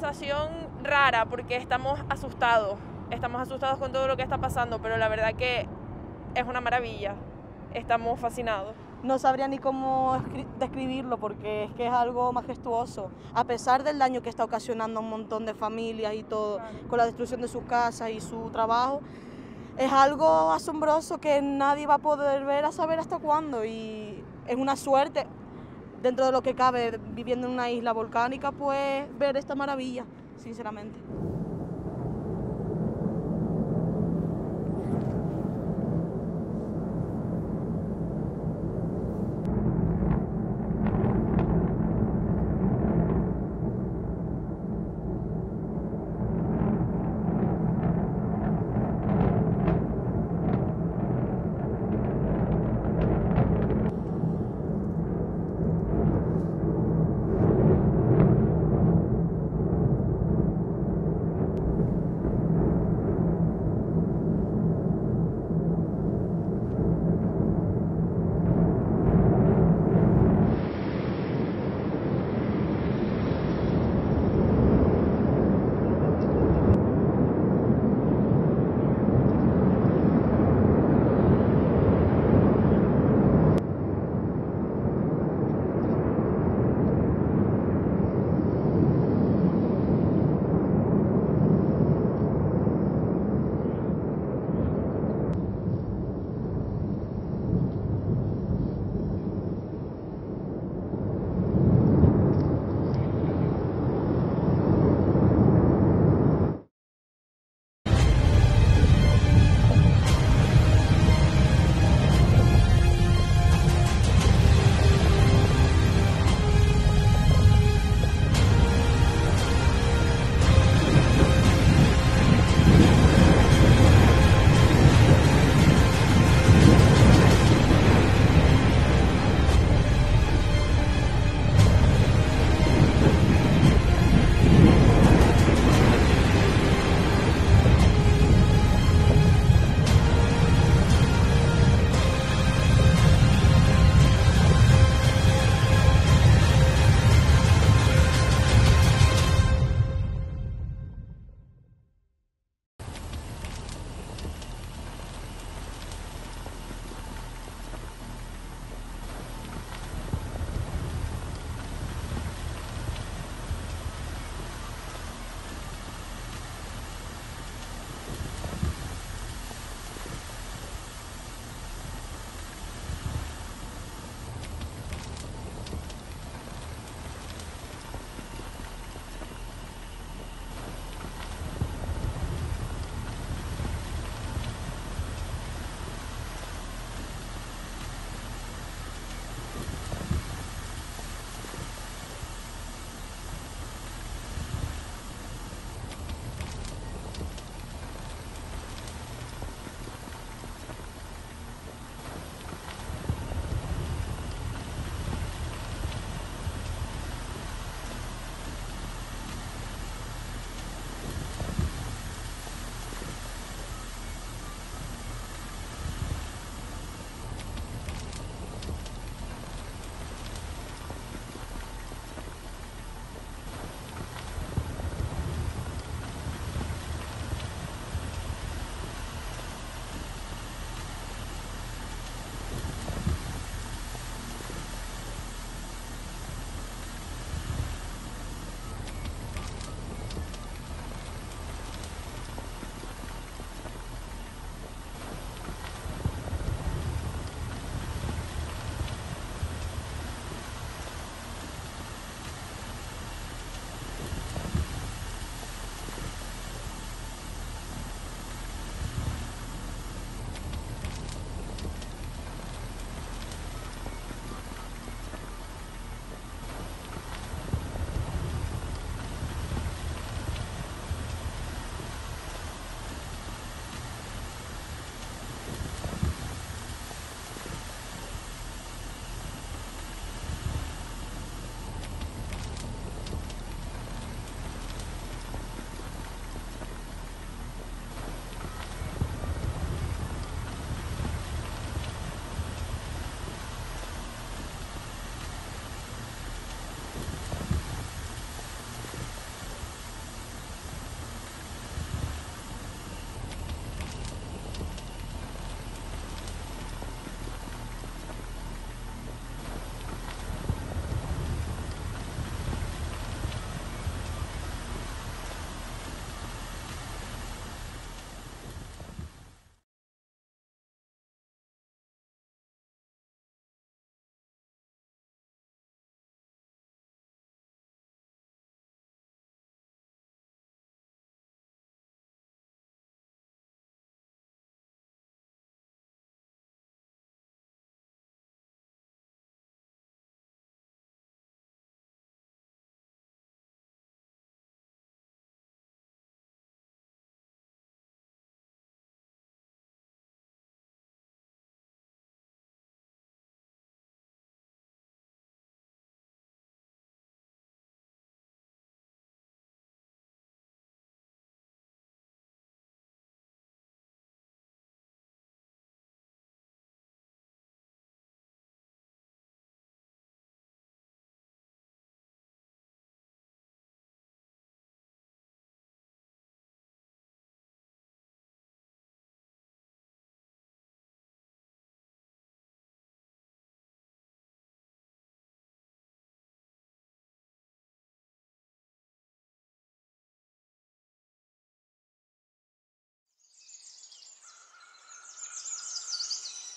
situación rara porque estamos asustados, estamos asustados con todo lo que está pasando, pero la verdad que es una maravilla, estamos fascinados. No sabría ni cómo describirlo porque es que es algo majestuoso, a pesar del daño que está ocasionando a un montón de familias y todo, con la destrucción de sus casas y su trabajo. Es algo asombroso que nadie va a poder ver a saber hasta cuándo y es una suerte, dentro de lo que cabe, viviendo en una isla volcánica, pues ver esta maravilla, sinceramente.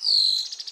you